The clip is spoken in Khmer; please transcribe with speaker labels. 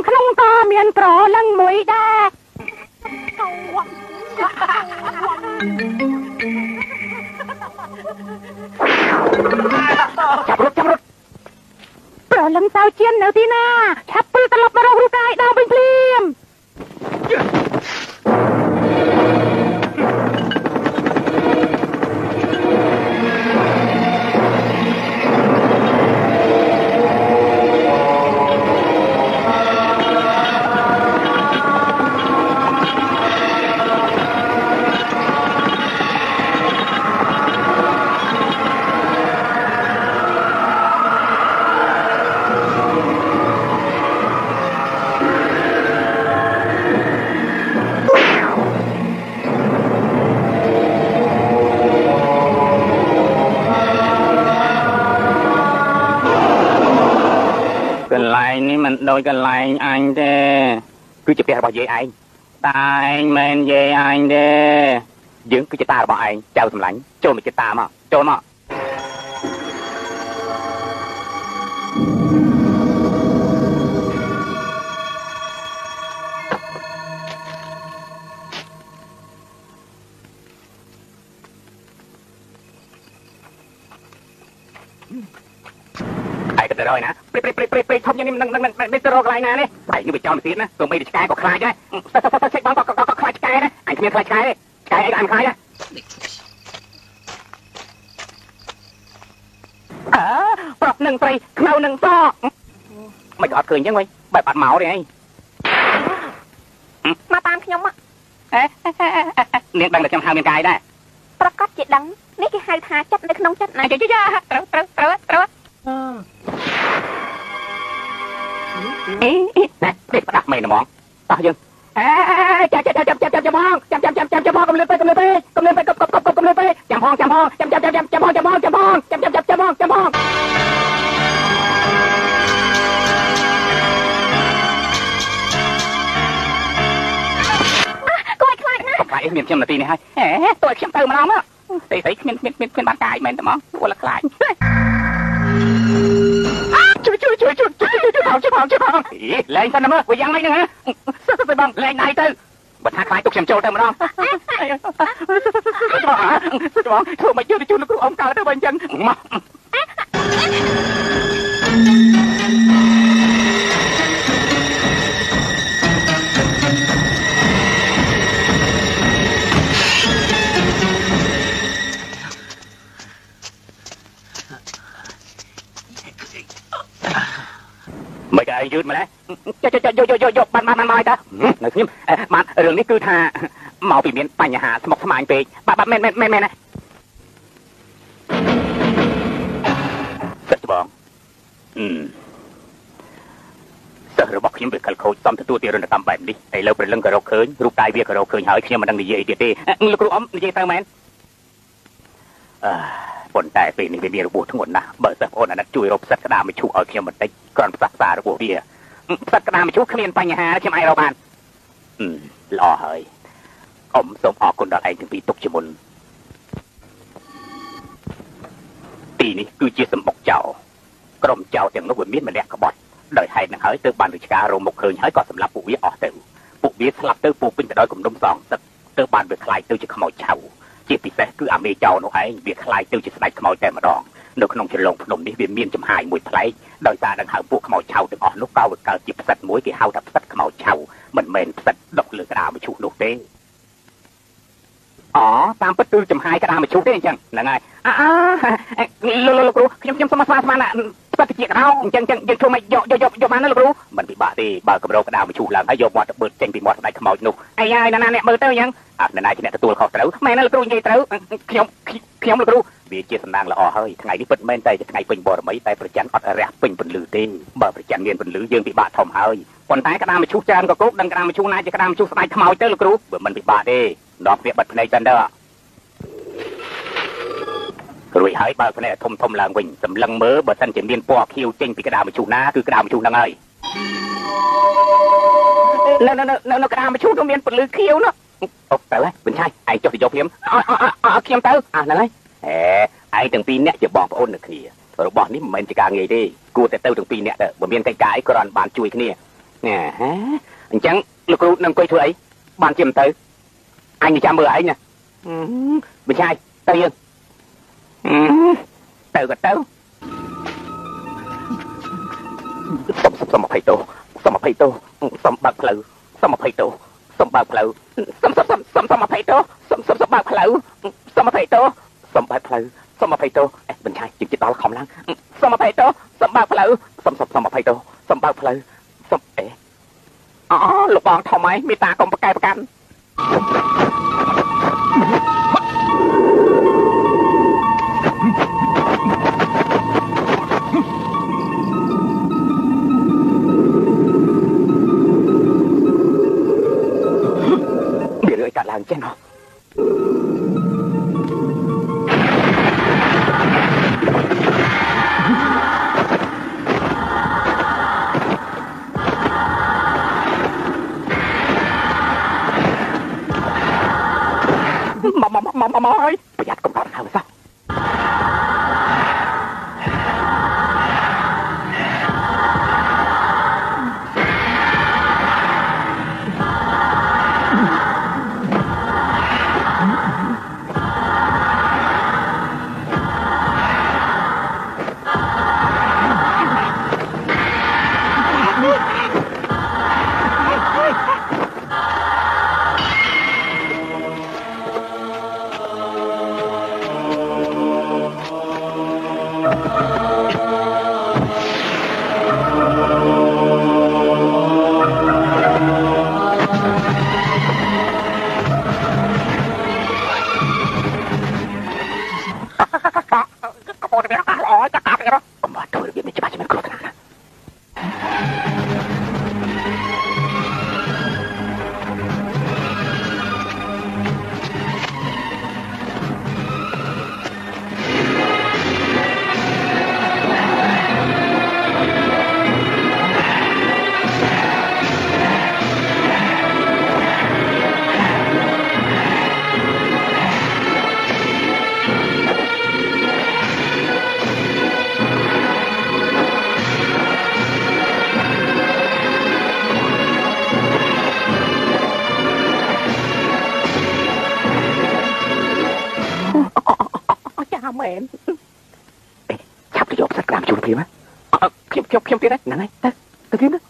Speaker 1: បន្ទប់ខាងក្នុងក៏មានប្រលឹងមួយដែរ
Speaker 2: ចាប់រត់ចាប់រត់
Speaker 1: ប្រលឹងសៅជៀននៅទីណាឆាប់ពិលត្រឡប់មករករូបកាយដើមវិញភ្លាម
Speaker 2: ដូចកន្លែងអញទេគឺជាផ្ទះរបស់យាយឯងតាឯងមិនយាយឯងទេយើងគឺជាតារបស់ឯងចៅសម្លាញ់ចូលមកជាតាមកចូលមកឯ កទៅរយណាព្រិចព្រិចព្រិចព្រិចធំយ៉ាងនេះមិនមិនមិនមិនទៅរកកន្លែងណានេះឯងនេះវាចោលទៅទៀតណាទោះបីតែឆ្កែក៏ខ្លាចដែរសិតសិតសិតចេះបងក៏ក៏ខ្លាចឆ្កែដែរអញគ្មានខ្លាចឆ្កែទេឆ្កែអីក៏អញខ្លាចដែរអើប្រុសនឹងស្រីខ្មៅនឹងសមិនក៏អត់ឃើញអញ្ចឹងវិញបែបបាត់មកទេឯង
Speaker 3: មកតាមខ្ញុំមក
Speaker 2: អេនាងដឹងតែខ្ញុំហៅមានកាយដែរ
Speaker 3: ប្រកាសជាដឹងនេះគេហៅថាចិត្តនៅក្នុងចិត្តណា
Speaker 2: អាយយ៉ាត្រូវត្រូវត្រូវត្រូវអេ ណែនេះផ្ដាស់មែនហ្មងតោះយើងអេចាំចាំចាំចាំចាំចាំផងចាំចាំចាំចាំចាំផងកំលឿនទៅកំលឿនទៅកំលឿនទៅកប់កប់កប់កំលឿនទៅចាំផងចាំផងចាំចាំចាំចាំផងចាំផងចាំផងចាំចាំចាំចាំផងចាំផង
Speaker 3: គួរឲ្យខ្លាចណាស់
Speaker 2: ខ្លាចមានខ្ញុំនាទីនេះហើយហេតើខ្ញុំទៅម្ដងមកស្អីស្អីគ្មានគ្មានគ្មានគ្មានបាត់កាយមែនតែហ្មងអូលខ្លាចជួយជួយជួយជួយជួយជួយជួយ ផងជួយផងជួយផងអីលែងសិនមើលវាយ៉ាងម៉េចហ្នឹងហ៎សិស្សទៅបងលែងដៃទៅបើថាខ្លាចទុកខ្ញុំចូលទៅម្ដងជួយបងជួយបងធ្វើមកជួយជួយលោកគ្រូអ៊ំកើតទៅបើអញ្ចឹងមក យឺតម្ល៉េះចុចចុចយកយកយកយកបានបានបានមកតើនៅខ្ញុំបានរឿងនេះគឺថាមកពីមានបញ្ហាស្មុគស្មាញពេកបាទបាទមែនមែនមែនមែនណាសិស្សបងអឺសិស្សរបស់ខ្ញុំវាខលខូចសំទទួលទារុណកម្មបែបនេះឥឡូវព្រលឹងក៏រកឃើញរូបកាយវាក៏រកឃើញហើយខ្ញុំមិនដឹងនិយាយអីទៀតទេលោកគ្រូអ៊ំនិយាយទៅមែនអឺ ប៉ុន្តែពេលនេះវាមានរបួសធ្ងន់ណាស់បើសិស្សបងអូនអាណិតជួយរកផ្សិតក្តាមមឈូសឲ្យខ្ញុំបន្តិចគ្រាន់ផ្សះផ្សារបួសវាផ្សិតក្តាមមឈូសគ្មានបញ្ហាខ្ញុំអាចរកបានអឺល្អហើយអ៊ំសូមអរគុណដល់ឯងទាំងពីរទុកជាមុនទីនេះគឺជាសម្បុកចៅក្រុមចៅទាំងនោះវាមានម្នាក់ក្បត់ដោយហេតុហ្នឹងហើយទើបបានវិឆ្ការរោមមុខឃើញហើយក៏សម្លាប់ពួកវាអស់ទៅពួកវាស្លាប់ទៅពោពេញទៅដោយគំនុំសងទឹកទើបបានវាខ្លាយទៅជាខ្មោចឆៅ ជាពិសេសគឺអាមេចៅនោះឯងវាខ្លាយទៅជាស្ដេចខ្មោចតែម្ដងនៅក្នុងជ្រលងភ្នំនេះវាមានចំហាយមួយប្លែកដោយសារនឹងហៅពួកខ្មោចឆៅទាំងអស់នោះក៏វាកើតជាផ្សិតមួយគេហៅថាផ្សិតខ្មោចឆៅមិនមែនផ្សិតដុកលើក្តារមឈូសនោះទេអូតាមពិតគឺចំហាយក្តារមឈូសទេអញ្ចឹងហ្នឹងហើយអើលោកលោកគ្រូខ្ញុំខ្ញុំសូមស្មានស្មានណា ស្បតិជាកដោអញ្ចឹងអញ្ចឹងយើងធ្វើមិនយកយកយកយកបានណាលោកគ្រូមិនពិបាកទេបើកម្រោក្តារមឈូសឡើងហើយយកមាត់ទៅបឺតចេញពីមាត់ស្ដេចខ្មោចនោះអាយហើយណាអ្នកមើលទៅអញ្ចឹងអត់ណាជាអ្នកទទួលខុសត្រូវមែនណាលោកគ្រូនិយាយត្រូវខ្ញុំខ្ញុំលោកគ្រូវាជាសំណាងល្អហើយថ្ងៃនេះពិតមែនតែជាថ្ងៃពេញបរមីតែប្រច័នអត់រះពេញពន្លឺទេបើប្រច័នមានពន្លឺយើងពិបាកធំហើយប៉ុន្តែក្តារមឈូសច្រើនក៏គោកដឹងក្តារមឈូសណាជាក្តារមឈូសស្ដេចខ្មោចទៅលោកគ្រូបើមិនពិបាកទេដល់គ្នាបិទភ្នែកសិនទៅ រួចហើយបើកភ្នែកធំធំឡើងវិញសម្លឹងមើលបើសិនជាមានពណ៌ខៀវចេញពីក្តារមឈូសណាគឺក្តារមឈូសហ្នឹងហើយនៅនៅនៅនៅក្តារមឈូសនោះមានពន្លឺខៀវនោះអូទៅហើយបញ្ឆៃឯងចុះទៅយកភ្លាមអត់អត់ខ្ញុំទៅអាហ្នឹងហើយហេឯងទាំងពីរនាក់ជាបងប្អូននៅគ្នារបស់នេះមិនមែនជាការងាយទេគួរតែទៅទាំងពីរនាក់ទៅបើមានកិច្ចការអីគ្រាន់បានជួយគ្នាណែហ៎អញ្ចឹងលោកគ្រូនឹងអង្គុយធ្វើអីបានជាមិនទៅអញចាំមើលឯងណាមិនឆាយទៅយើង ទៅក៏ទៅសុំសុំសុំ20តោសុំ20តោសុំបើកផ្លូវសុំ20តោសុំបើកផ្លូវសុំសុំសុំសុំសុំ20តោសុំសុំសុំបើកផ្លូវសុំ20តោសុំបើកផ្លូវសុំ20តោអេមិនឆាយជិះដល់ខំឡើងសុំ20តោសុំបើកផ្លូវសុំសុំសុំ20តោសុំបើកផ្លូវសុំអេអូលោកបងធំហើយមេតាកុំប្រកែប្រកាន់ មានរឿងអីកើតឡើង មែនអេឆាប់ទៅយកផ្សិតក្រាមជូនព្រាមណាអឺខ្ញុំខ្ញុំខ្ញុំទៀតហ្នឹងហើយទៅទៅព្រាមណា